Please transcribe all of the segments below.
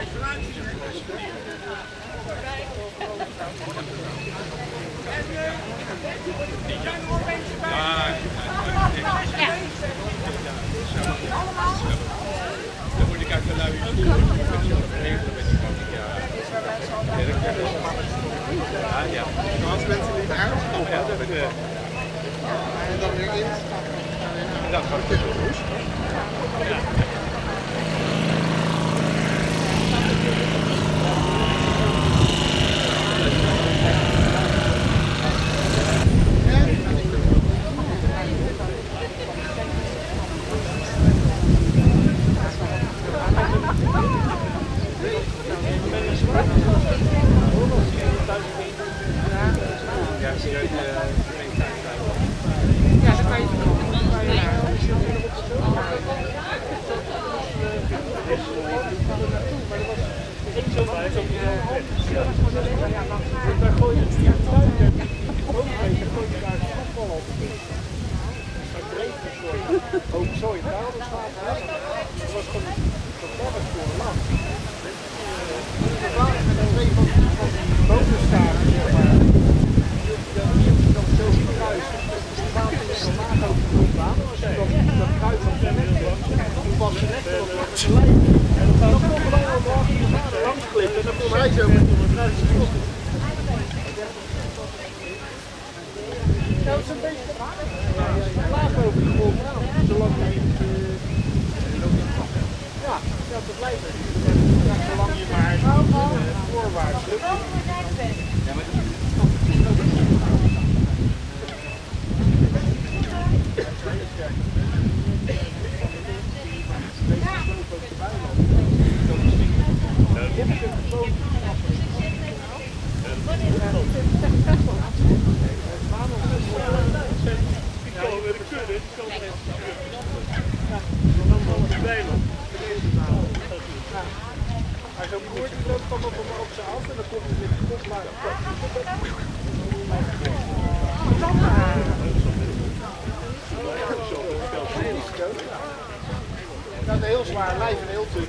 Ja, ja. Ja, dat is en dan weer in. dat gaat het goed. Ja, zie je uit de Ja, dan kan je dan kan je Daar gooi je het niet uit. Ook een beetje gooi je daar een afval op. Dat breekt het soort. Ook zo in staat hij. Dat was gewoon een voor lang. Met een twee van die bovenstaven, zeg maar. Dan zie je dan zo kruisen. Die water is normaal over de grondbaan. Als je dan dat kruis op de nek toen was ze net op het gelijk. En dan kon er gewoon omhoog in de vader langs glippen. En dan zo Ja, het is een beetje laag over de. Zolang Ja, ja, dat. Ja, je maar voorwaarts kort, die loopt dan op hem op zijn af en dan komt hij met de kop naar Dat is een heel zwaar lijf en heel dun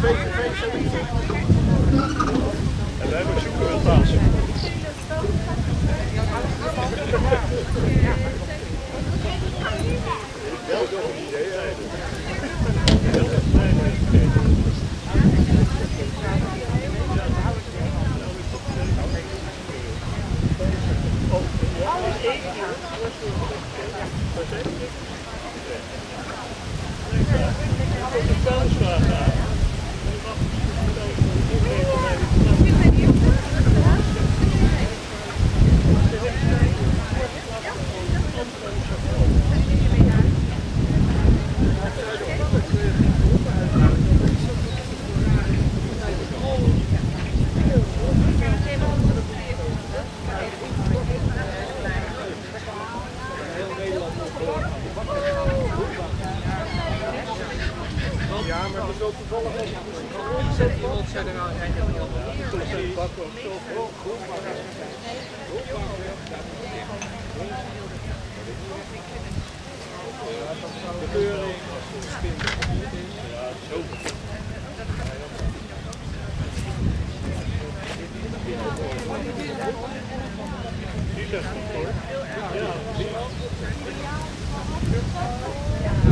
gehoord. Ja, maar het is wel toevallig als je een omzet groen, maar dat is de keuring, de spin gevierd is, ja,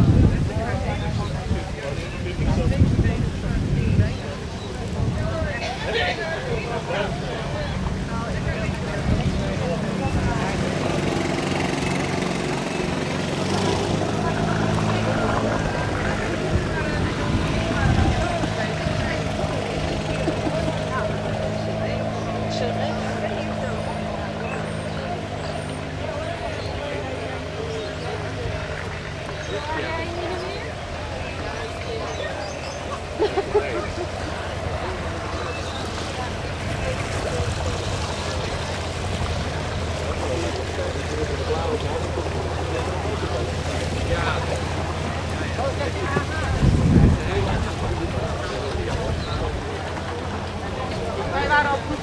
zo. Wij waren al goed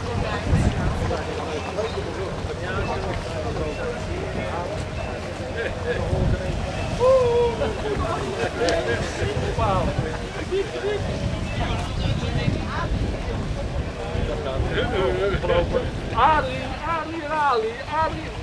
Arie, Arie, Arie, Arie.